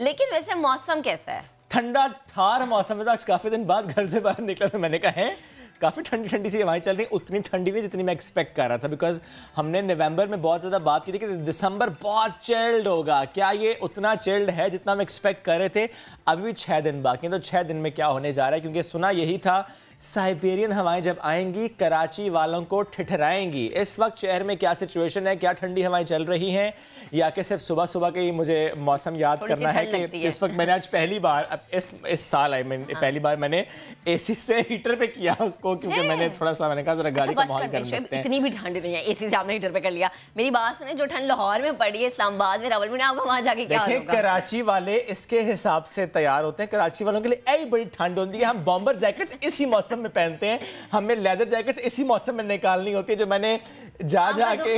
लेकिन वैसे मौसम कैसा है? ठंडा ठार मौसम है तो आज काफ़ी दिन बाद घर से बाहर निकला तो मैंने कहा, है? काफ़ी ठंडी ठंडी सी हवाएँ चल रही उतनी ठंडी नहीं जितनी मैं एक्सपेक्ट कर रहा था बिकॉज़ हमने नवंबर में बहुत ज़्यादा बात की थी कि दिसंबर बहुत चिल्ड होगा। क्या ये उतना चिल्ड है जितना हम एक्सपेक्ट कर रहे थे? अभी भी छः दिन बाकी तो छः दिन में क्या होने जा रहा है? क्योंकि सुना यही था साइबेरियन हवाएँ जब आएँगी कराची वालों को ठिठराएँगी। इस वक्त शहर में क्या सिचुएशन है? क्या ठंडी हवाएँ चल रही हैं? या कि सिर्फ़ सुबह सुबह के ही मुझे मौसम याद करना है कि इस वक्त मैंने आज पहली बार अब इस इस साल आई मीन हाँ। पहली बार मैंने एसी से हीटर पे किया उसको क्योंकि मैंने थोड़ा सा मैंने कहा जरा गाड़ी अच्छा, का माहौल कर इतनी भी ठंड नहीं है। एसी से आपने हीटर पे कर लिया। मेरी बात सुने जो ठंड लाहौर में पड़ी है इस्लामाबाद में रावल में आपको वहाँ जाके क्या कराची वाले इसके हिसाब से तैयार होते हैं। कराची वालों के लिए बड़ी ठंड होती है। हम बॉम्बर जैकेट इसी मौसम में पहनते हैं। हमें लेदर जैकेट्स इसी मौसम में निकालनी होती है जो मैंने जा जा के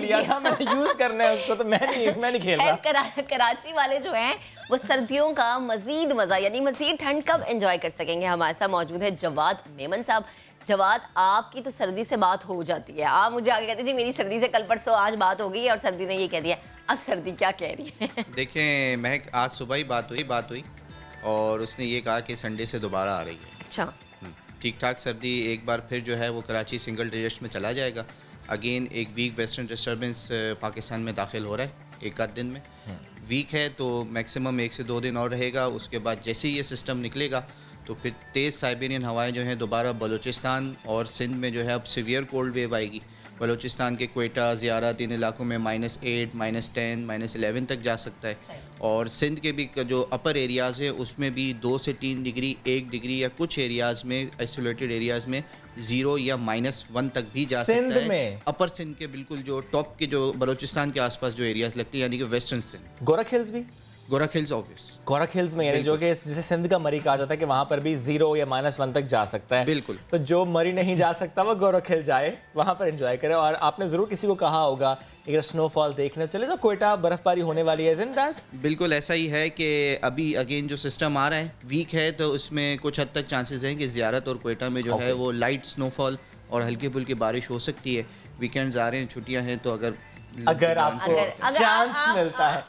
लिया था मैंने यूज़ करना है उसको तो मैं नहीं मैं नहीं खेल रहा। करा, कराची वाले जो हैं वो सर्दियों का मजीद मज़ा यानी मजीद ठंड कब एंजॉय कर सकेंगे? हमारे साथ मौजूद है जवाद मेमन साहब। जवाद आपकी तो सर्दी से बात हो जाती है। आप मुझे आगे कहते जी मेरी सर्दी से कल परसों आज बात हो गई और सर्दी ने ये कह दिया अब सर्दी क्या कह रही है? देखें महक आज सुबह ही बात हुई बात हुई और उसने ये कहा कि संडे से दोबारा आ रही है। अच्छा। ठीक ठाक सर्दी एक बार फिर जो है वो कराची सिंगल डिजिट में चला जाएगा। अगेन एक वीक वेस्टर्न डिस्टर्बेंस पाकिस्तान में दाखिल हो रहा है एक आध दिन में। Week hmm. है तो मैक्सिमम एक से दो दिन और रहेगा उसके बाद जैसे ही ये सिस्टम निकलेगा तो फिर तेज़ साइबेरियन हवाएँ जो हैं दोबारा बलूचिस्तान और सिंध में जो है अब सीवियर कोल्ड वेव आएगी। बलूचिस्तान के कोयटा ज़्यारत इन इलाकों में minus eight minus ten minus eleven तक जा सकता है। और सिंध के भी जो अपर एरियाज़ हैं उसमें भी दो से तीन डिग्री एक डिग्री या कुछ एरियाज़ में आइसोलेटेड एरियाज़ में ज़ीरो या माइनस वन तक भी जा सिंध सकता में। है अपर सिंध के बिल्कुल जो टॉप के जो बलूचिस्तान के आसपास जो एरियाज़ लगते हैं यानी कि वेस्टर्न सिंध। गोरख हिल्स भी? Gorakh hills office Gorakh hills में यानी जो कि जिसे सिंध का मरी कहा जाता है कि वहाँ पर भी ज़ीरो या माइनस वन तक जा सकता है। बिल्कुल। तो जो मरी नहीं जा सकता वो गोरख हिल जाए वहाँ पर एंजॉय करे। और आपने ज़रूर किसी को कहा होगा अगर स्नोफॉल देखने चले तो कोयटा बर्फबारी होने वाली है दैट बिल्कुल ऐसा ही है कि अभी अगेन जो सिस्टम आ रहा है वीक है तो उसमें कुछ हद तक चांसेस हैं कि जियारत और कोयटा में जो है वो लाइट स्नोफॉल और हल्की फुल्की बारिश हो सकती है। वीकेंड्स आ रहे हैं छुट्टियाँ हैं तो अगर अगर आपको चांस मिलता है।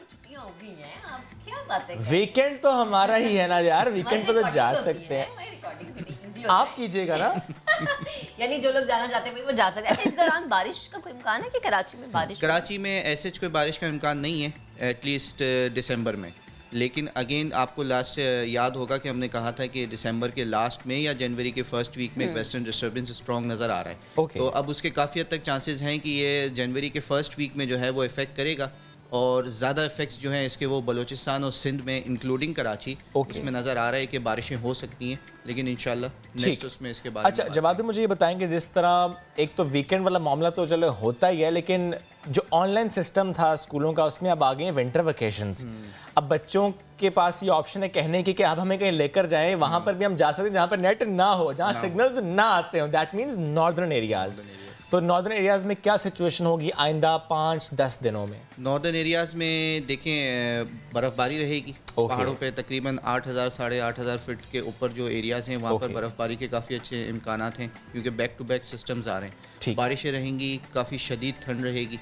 वीकेंड तो हमारा ही है ना यार वीकेंड पे तो जा सकते हैं आप कीजिएगा ना। यानी जो लोग जाना चाहते हैं वो जा सकते हैं। इस दौरान बारिश का कोई इम्कान है कि कराची में बारिश कराची में ऐसे कोई बारिश का इम्कान नहीं है एटलीस्ट दिसंबर में। लेकिन अगेन आपको लास्ट याद होगा कि हमने कहा था कि दिसंबर के लास्ट में या जनवरी के फ़र्स्ट वीक में वेस्टर्न डिस्टर्बेंस स्ट्रॉन्ग नज़र आ रहा है। Okay. तो अब उसके काफ़ी हद तक चांसेस हैं कि ये जनवरी के फ़र्स्ट वीक में जो है वो इफ़ेक्ट करेगा। और ज़्यादा इफेक्ट्स जो हैं इसके वो बलूचिस्तान और सिंध में इंक्लूडिंग कराची okay. उसमें नज़र आ रहा है कि बारिशें हो सकती हैं लेकिन इंशाल्लाह नेक्स्ट उसमें इसके बाद अच्छा जवाब मुझे ये बताएँगे जिस तरह एक तो वीकेंड वाला मामला तो चलो होता ही है लेकिन जो ऑनलाइन सिस्टम था स्कूलों का उसमें अब आ गए हैं विंटर वेकेशन अब बच्चों के पास ये ऑप्शन है कहने की कि अब हमें कहीं लेकर जाएँ वहाँ hmm. पर भी हम जा सकते हैं जहाँ पर नेट ना हो जहाँ सिग्नल्स ना आते हो। दैट मीन्स नॉर्दर्न एरियाज़ तो नॉर्दर्न एरियाज़ में क्या सिचुएशन होगी आइंदा पाँच दस दिनों में? नॉर्दर्न एरियाज़ में देखें बर्फ़बारी रहेगी। Okay. पहाड़ों पे तकरीबन आठ हज़ार साढ़े आठ हज़ार फिट के ऊपर जो एरियाज़ हैं वहाँ okay. पर बर्फ़बारी के काफ़ी अच्छे इम्कान हैं क्योंकि बैक टू बैक सिस्टम्स आ रहे हैं। बारिशें रहेंगी काफ़ी शदीद ठंड रहेगी।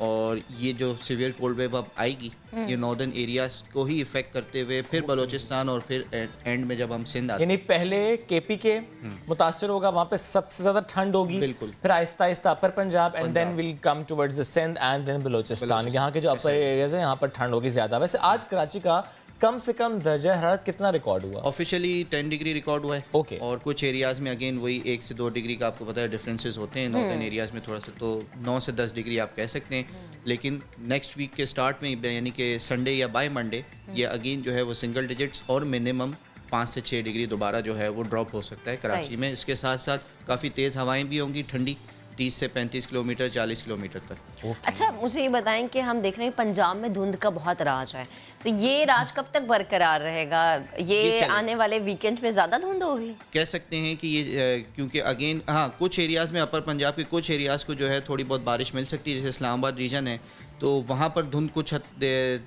और ये जो सिवियर कोल्ड वेव अब आएगी हम्म। ये नॉर्दर्न एरियाज़ को ही इफ़ेक्ट करते हुए फिर बलोचिस्तान और फिर एंड में जब हम सिंध आते यानी पहले केपी के हम्म। मुतासर होगा वहाँ पे सबसे ज़्यादा ठंड होगी बिल्कुल। फिर आहिस्ता आहिस्ता upper Punjab and then will come towards the Sindh and then Balochistan यहाँ के जो अपर एरियाज़ है यहाँ पर ठंड होगी ज़्यादा। वैसे आज कराची का कम से कम दर्जा हरारत कितना रिकॉर्ड हुआ? ऑफिशियली टेन डिग्री रिकॉर्ड हुआ है। Okay okay. और कुछ एरियाज़ में अगेन वही एक से दो डिग्री का आपको पता है डिफरेंसेस होते हैं। Northern areas hmm. में थोड़ा सा तो नौ से दस डिग्री आप कह सकते हैं। लेकिन नेक्स्ट वीक के स्टार्ट में यानी कि संडे या बाय मंडे ये अगेन जो है वो सिंगल डिजिट्स और मिनिमम पाँच से छः डिग्री दोबारा जो है वो ड्रॉप हो सकता है कराची में। इसके साथ साथ काफ़ी तेज़ हवाएँ भी होंगी ठंडी। तीस से पैंतीस किलोमीटर चालीस किलोमीटर तक। अच्छा मुझे ये बताएँ कि हम देख रहे हैं पंजाब में धुंध का बहुत राज है। तो ये राज कब तक बरकरार रहेगा? ये, ये आने वाले वीकेंड में ज़्यादा धुंध होगी? कह सकते हैं कि ये क्योंकि अगेन हाँ कुछ एरियाज़ में अपर पंजाब के कुछ एरियाज़ को जो है थोड़ी बहुत बारिश मिल सकती है जैसे इस्लामाबाद रीजन है। तो वहाँ पर धुंध कुछ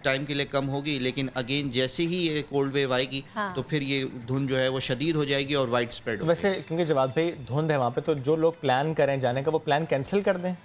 टाइम के लिए कम होगी लेकिन अगेन जैसे ही ये कोल्ड वेव आएगी हाँ। तो फिर ये धुंध जो है वो शदीद हो जाएगी और वाइड स्प्रेड वैसे क्योंकि जवाब भाई धुंध है वहाँ पे तो जो लोग प्लान करें जाने का वो प्लान कैंसिल कर दें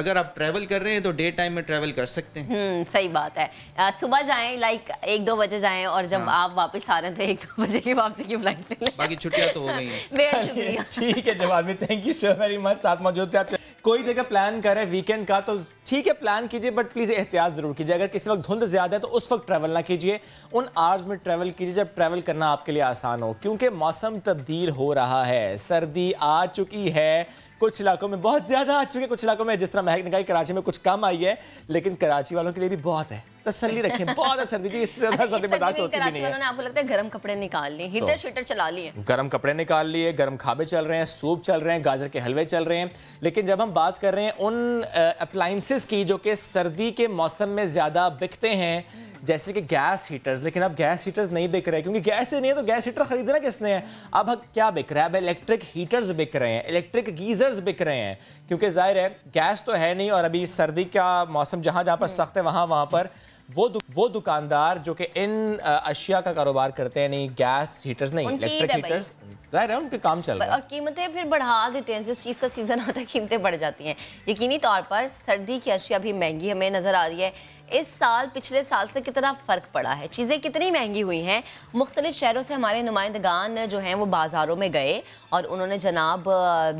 अगर आप ट्रैवल कर रहे हैं तो डे टाइम में ट्रैवल कर सकते हैं। हम्म सही बात है। आ, सुबह जाएँ लाइक एक दो बजे जाएँ और जब हाँ। आप वापस आ रहे हैं तो एक दो बजे की वापसी की फ़्लाइट ले लें। बाकी छुट्टियाँ तो हो गई हैं। ठीक है जवाब में thank you so very much साथ मौजूद थे आप। कोई जगह प्लान करें वीकेंड का तो ठीक है प्लान कीजिए बट प्लीज़ एहतियात ज़रूर कीजिए। अगर किसी वक्त धुंध ज़्यादा है तो उस वक्त ट्रैवल ना कीजिए। उन आवर्स में ट्रैवल कीजिए जब ट्रैवल करना आपके लिए आसान हो क्योंकि मौसम तब्दील हो रहा है। सर्दी आ चुकी है कुछ इलाकों में बहुत ज़्यादा आ चुकी है कुछ इलाकों में जिस तरह महक ने कहा कराची में कुछ कम आई है लेकिन कराची वालों के लिए भी बहुत है। तसल्ली रखें बहुत सर्दी जी इससे ज़्यादा अच्छा, सर्दी बर्दाश्त होती नहीं है। आपको लगता है गर्म कपड़े निकाल लिए हीटर शीटर चला लिए? गर्म कपड़े निकाल लिए गर्म खाबे चल रहे हैं सूप चल रहे हैं गाजर के हलवे चल रहे हैं। लेकिन जब हम बात कर रहे हैं उन अप्लाइंसेस की जो कि सर्दी के मौसम में ज़्यादा बिकते हैं जैसे कि गैस हीटर्स लेकिन अब गैस हीटर्स नहीं बिक रहे क्योंकि गैस ही नहीं है तो गैस हीटर खरीदना किसने है? अब क्या बिक रहा है? अब इलेक्ट्रिक हीटर्स बिक रहे हैं इलेक्ट्रिक गीजर्स बिक रहे हैं क्योंकि ज़ाहिर है गैस तो है नहीं और अभी सर्दी का मौसम जहाँ जहाँ पर सख्त है वहाँ वहाँ पर वो दु, वो दुकानदार जो कि इन अशिया का कारोबार करते हैं नहीं गैस हीटर्स नहीं इलेक्ट्रिक हीटर्स ज़ाहिर है उनके काम चल रहा है। और कीमतें फिर बढ़ा देते हैं जिस चीज़ का सीज़न आता है कीमतें बढ़ जाती हैं। यकीनी तौर पर सर्दी की अशिया भी महँगी हमें नज़र आ रही है। इस साल, पिछले साल से कितना फ़र्क पड़ा है? चीज़ें कितनी महँगी हुई हैं? मुख्तलिफ़ शहरों से हमारे नुमाइंदगान जो हैं, वो बाज़ारों में गए और उन्होंने जनाब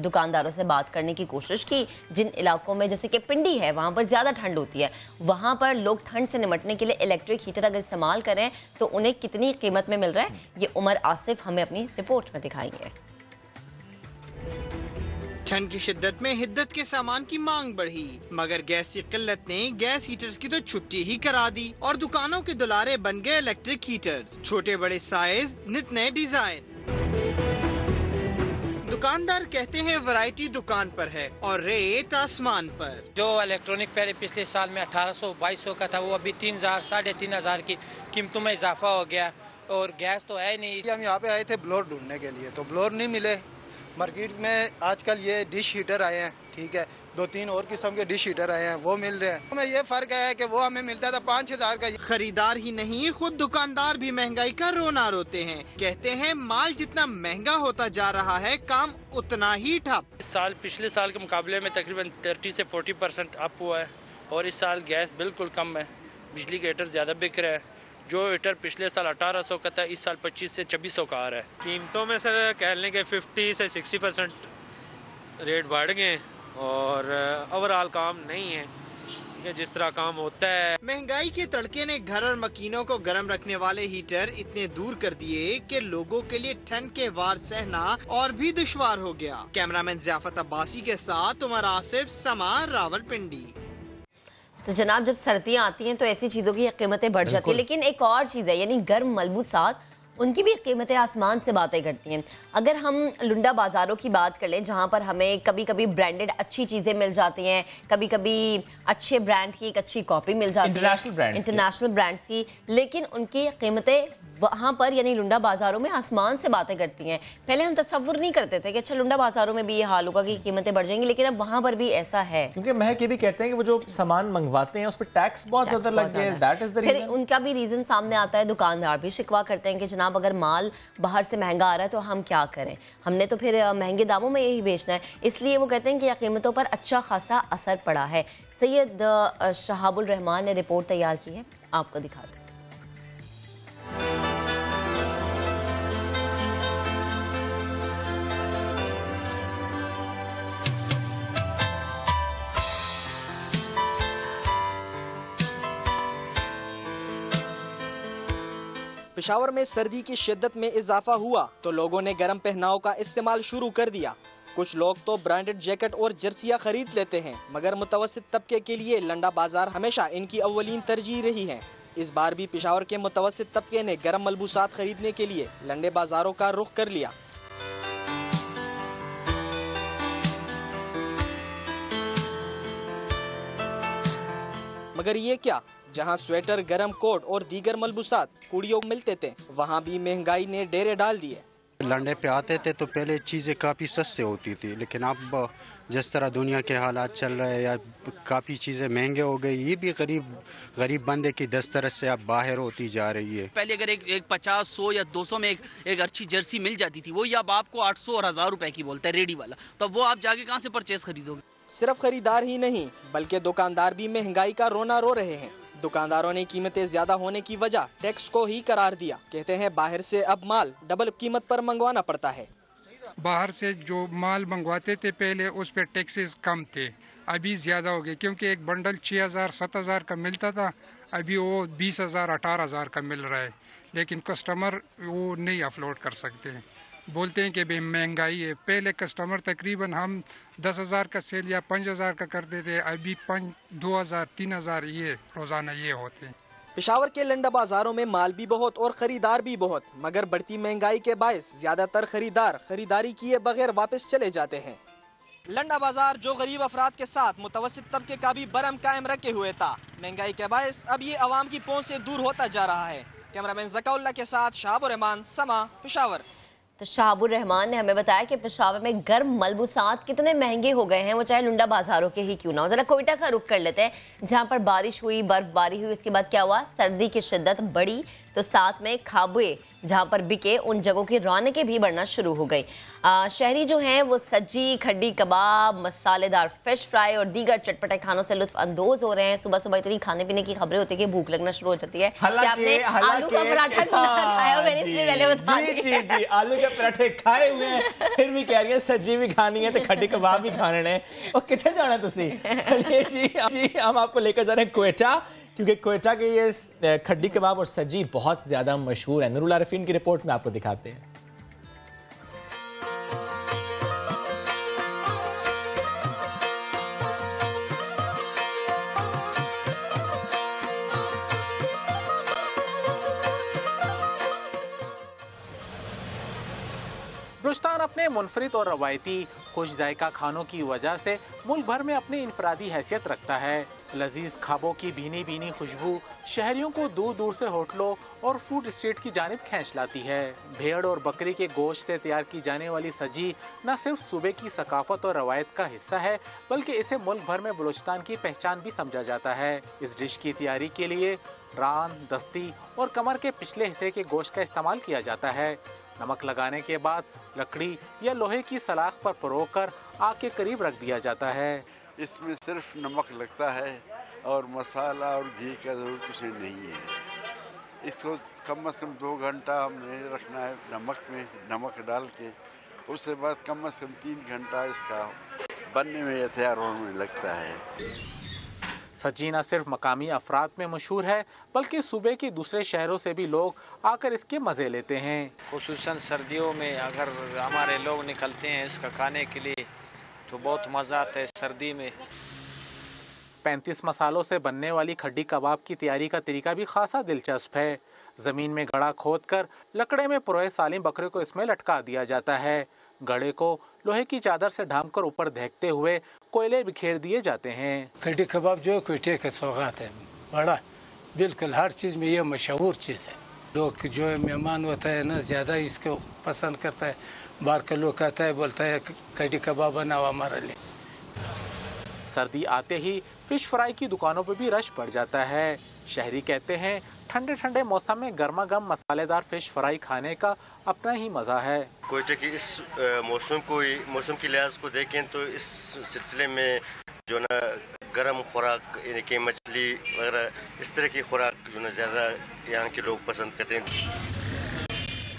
दुकानदारों से बात करने की कोशिश की, जिन इलाकों में जैसे कि पिंडी है, वहाँ पर ज़्यादा ठंड होती है। वहाँ पर लोग ठंड से निमटने के लिए इलेक्ट्रिक हीटर अगर इस्तेमाल करें तो उन्हें कितनी कीमत में मिल रहा है? ये उमर आसिफ हमें अपनी रिपोर्ट में दिखाएँगे। ठंड की शिद्दत में हिद्दत के सामान की मांग बढ़ी मगर गैस की किल्लत ने गैस हीटर्स की तो छुट्टी ही करा दी और दुकानों के दुलारे बन गए इलेक्ट्रिक हीटर्स छोटे बड़े साइज़ नित नए डिज़ाइन दुकानदार कहते हैं वैरायटी दुकान पर है और रेट आसमान पर। जो इलेक्ट्रॉनिक पहले पिछले साल में 1800 2200 का था वो अभी तीन हज़ार साढ़े तीन हज़ार की कीमतों में इजाफा हो गया और गैस तो है नहीं। हम यहाँ पे आए थे ब्लोर ढूँढने के लिए तो ब्लोर नहीं मिले। मार्केट में आजकल ये डिश हीटर आए हैं, ठीक है। दो तीन और किस्म के डिश हीटर आए हैं, वो मिल रहे हैं। हमें ये फ़र्क है कि वो हमें मिलता था पाँच हज़ार का। खरीदार ही नहीं, खुद दुकानदार भी महँगाई का रोना रोते हैं। कहते हैं, माल जितना महँगा होता जा रहा है, काम उतना ही ठप। इस साल, पिछले साल के मुकाबले में तकरीबन 30 से 40 परसेंट अप हुआ है और इस साल गैस बिल्कुल कम है। बिजली के हीटर ज़्यादा बिक रहे हैं। जो हीटर पिछले साल 1800 का था इस साल 25 से 2600 का आ रहा है। कीमतों में सर कह लें कि 50 से 60 परसेंट रेट बढ़ गए और ओवरऑल काम नहीं है। कि जिस तरह काम होता है। महँगाई के तड़के ने घर और मकीनों को गर्म रखने वाले हीटर इतने दूर कर दिए कि लोगों के लिए ठंड के वार सहना और भी दुश्वार हो गया। कैमरामैन जियाफत अब्बासी के साथ उमर आसिफ समा रावलपिंडी। तो जनाब जब सर्दियाँ आती हैं तो ऐसी चीज़ों की कीमतें बढ़ जाती हैं। लेकिन एक और चीज़ है यानी गर्म मलबूसात उनकी भी कीमतें आसमान से बातें करती हैं। अगर हम लुंडा बाज़ारों की बात कर लें जहाँ पर हमें कभी कभी ब्रांडेड अच्छी चीज़ें मिल जाती हैं कभी कभी अच्छे ब्रांड की एक अच्छी कॉपी मिल जाती है। Brands की। इंटरनेशनल ब्रांड्स की। लेकिन उनकी कीमतें वहाँ पर यानी लुंडा बाज़ारों में आसमान से बातें करती हैं। पहले हम तस्वुर नहीं करते थे कि अच्छा लुंडा बाज़ारों में भी ये हाल होगा कि कीमतें बढ़ जाएँगी लेकिन अब वहाँ पर भी ऐसा है। क्योंकि महक ये भी कहते हैं कि वो जो सामान मंगवाते हैं उस पर टैक्स बहुत ज़्यादा लग गया है। दैट इज़ द फिर रीजन उनका भी रीजन सामने आता है। दुकानदार भी शिकवा करते हैं कि जनाब अगर माल बाहर से महँगा आ रहा है तो हम क्या करें? हमने तो फिर महँगे दामों में यही बेचना है। इसलिए वो कहते हैं कि यह कीमतों पर अच्छा खासा असर पड़ा है। सैयद शहाबुलरहमान शहाबुल रहमान ने रिपोर्ट तैयार की है। आपको दिखाते हैं। पिशावर में सर्दी की शिद्दत में इजाफा हुआ तो लोगों ने गर्म पहनाव का इस्तेमाल शुरू कर दिया। कुछ लोग तो ब्रांडेड जैकेट और जर्सियाँ खरीद लेते हैं, मगर मुतवसत तबके के लिए लंडा बाज़ार हमेशा इनकी अव्वलीन तरजीह रही है। इस बार भी पिशावर के मुतवसत तबके ने गर्म मलबूसात खरीदने के लिए लंडे बाजारों का रुख कर लिया। मगर ये क्या? जहाँ स्वेटर गर्म कोट और दीगर मलबूसात कुड़ियों मिलते थे वहाँ भी महँगाई ने डेरे डाल दिए। लंडे पे आते थे तो पहले चीज़ें काफ़ी सस्ते होती थी लेकिन अब जिस तरह दुनिया के हालात चल रहे हैं या काफ़ी चीज़ें महँगे हो गई ये भी गरीब गरीब बंदे की दस्तरस से अब बाहर होती जा रही है। पहले अगर एक एक पचास सौ या दो सौ में एक एक अच्छी जर्सी मिल जाती थी वो ये अब आपको आठ सौ और हज़ार रुपए की बोलता है रेडी वाला। तो वो आप जाके कहाँ से परचेज खरीदोगे? सिर्फ़ खरीदार ही नहीं बल्कि दुकानदार भी महँगाई का रोना रो रहे हैं। दुकानदारों ने कीमतें ज़्यादा होने की वजह टैक्स को ही करार दिया। कहते हैं, बाहर से अब माल डबल कीमत पर मंगवाना पड़ता है। बाहर से जो माल मंगवाते थे पहले, उस पर टैक्सेस कम थे। अभी ज़्यादा हो गए, क्योंकि एक बंडल छः हज़ार, सात हज़ार का मिलता था, अभी वो बीस हज़ार, अठारह हज़ार का मिल रहा है। लेकिन कस्टमर वो नहीं अफलोड कर सकते हैं। बोलते हैं कि भाई, महँगाई है। पहले कस्टमर तकरीबन हम दस हज़ार का सेल या पाँच हज़ार का करते थे, अभी पाँच, दो हज़ार, तीन हज़ार ये रोज़ाना ये होते हैं। पिशावर के लंडा बाजारों में माल भी बहुत और खरीदार भी बहुत, मगर बढ़ती महँगाई के बायस ज़्यादातर खरीदार, खरीदारी किए बगैर वापस चले जाते हैं। लंडा बाज़ार जो गरीब अफराद के साथ मुतवसत तबके का भी बरम कायम रखे हुए था। महँगाई के बायस अब ये आवाम की पहुँच से दूर होता जा रहा है। कैमरामैन जकाउल्ला के साथ शाहबुर रहमान, समा, पिशावर। तो शाहबुर रहमान ने हमें बताया कि पेशावर में गर्म मलबूसात कितने महँगे हो गए हैं, वो चाहे लुंडा बाजारों के ही क्यों ना हो। जरा कोयटा का रुख कर लेते हैं, जहाँ पर बारिश हुई, बर्फबारी हुई, उसके बाद क्या हुआ? सर्दी की शिद्दत बढ़ी तो साथ में खाबुए जहाँ पर बिके उन जगहों की रौनकें भी बढ़ना शुरू हो गई। शहरी जो हैं वो सज्जी खड्डी कबाब मसालेदार फ़िश फ्राई और दीगर चटपटे खानों से लुत्फ अंदोज हो रहे हैं। सुबह सुबह इतनी खाने पीने की खबरें होती है कि भूख लगना शुरू हो जाती है। आपने आलू का पराठा क्यों खाया? मैंने इसलिए पहले बता जी जी जी आलू के पराठे खाए हुए हैं फिर भी कह रही है सब्ज़ी भी खानी है तो खड्डी कबाब भी खाने और कितने जाना चलिए जी जी हम आपको लेकर जा रहे हैं कोयटा क्योंकि कोयटा के ये खड्डी कबाब और सज्जी बहुत ज़्यादा मशहूर है। नरूल आरफीन की रिपोर्ट में आपको दिखाते हैं। बलुस्तान अपने मुनफरद और रवायती खुश जायका खानों की वजह से मुल्क भर में अपनी इनफरादी हैसियत रखता है। लजीज खाबों की भीनी भीनी खुशबू शहरियों को दूर दूर से होटलों और फ़ूड स्ट्रीट की जानब खींच लाती है। भेड़ और बकरी के गोश्त से तैयार की जाने वाली सजी न सिर्फ़ सूबे की सकाफत और रवायत का हिस्सा है, बल्कि इसे मुल्क भर में बलूचिस्तान की पहचान भी समझा जाता है। इस डिश की तैयारी के लिए रान, दस्ती और कमर के पिछले हिस्से के गोश्त का इस्तेमाल किया जाता है। नमक लगाने के बाद लकड़ी या लोहे की सलाख पर परोक कर आग के करीब रख दिया जाता है। इसमें सिर्फ़ नमक लगता है और मसाला और घी का ज़रूर कुछ नहीं है। इसको कम अज़ कम दो घंटा हमें रखना है नमक में नमक डाल के। उसके बाद कम अज़ कम तीन घंटा इसका बनने में या तैयार होने में लगता है। न सिर्फ़ मकामी अफराद में मशहूर है बल्कि सूबे के दूसरे शहरों से भी लोग आकर इसके मज़े लेते हैं। खसूसन सर्दियों में अगर हमारे लोग निकलते हैं इसका खाने के लिए तो बहुत मज़ा आता है सर्दी में। पैंतीस मसालों से बनने वाली खड्डी कबाब की तैयारी का तरीका भी खासा दिलचस्प है। ज़मीन में गड़ा खोद कर लकड़े में पुरोए सालिम बकरे को इसमें लटका दिया जाता है। गड़े को लोहे की चादर से ढाम कर ऊपर देखते हुए कोयले बिखेर दिए जाते हैं। खड्डी कबाब जो है कोयटे का सौगात है। बड़ा बिल्कुल हर चीज़ में ये मशहूर चीज़ है। लोग जो है मेहमान होता है ना ज़्यादा इसको पसंद करता है। बाहर के लोग कहता है बोलता है कड़ी कबाब बनाओ हमारे लिए। सर्दी आते ही फ़िश फ्राई की दुकानों पर भी रश पड़ जाता है। शहरी कहते हैं ठंडे ठंडे मौसम में गर्मा गर्म मसालेदार फ़िश फ्राई खाने का अपना ही मज़ा है। कोयटे की इस मौसम को मौसम के लिहाज को देखें तो इस सिलसिले में जो ना गर्म खुराक यानी कि मछली वगैरह इस तरह की खुराक जो ना ज़्यादा यहाँ के लोग पसंद करते हैं।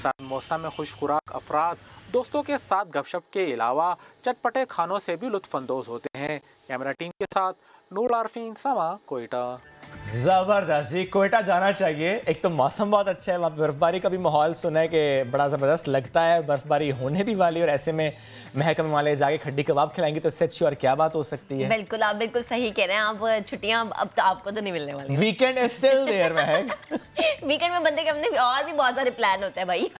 मौसम में खुश खुराक अफराद, दोस्तों के साथ गपशप के अलावा चटपटे खानों से भी लुत्फानंदोज होते हैं। कैमरा टीम के साथ नूर आरफीन समा कोयटा। ज़बरदस्त जी कोयटा जाना चाहिए। एक तो मौसम बहुत अच्छा है वहाँ बर्फबारी का भी माहौल सुना है कि बड़ा ज़बरदस्त लगता है। बर्फबारी होने भी वाली और ऐसे में महकमे वाले जाके खड्डी कबाब खिलाएँगे तो इससे अच्छी और क्या बात हो सकती है? बिल्कुल आप बिल्कुल सही कह रहे हैं। आप छुट्टियाँ अब तो आपको तो नहीं मिलने वाली। Weekend still there Mahak. Weekend में बंदे के अपने और भी बहुत सारे प्लान होते हैं भाई।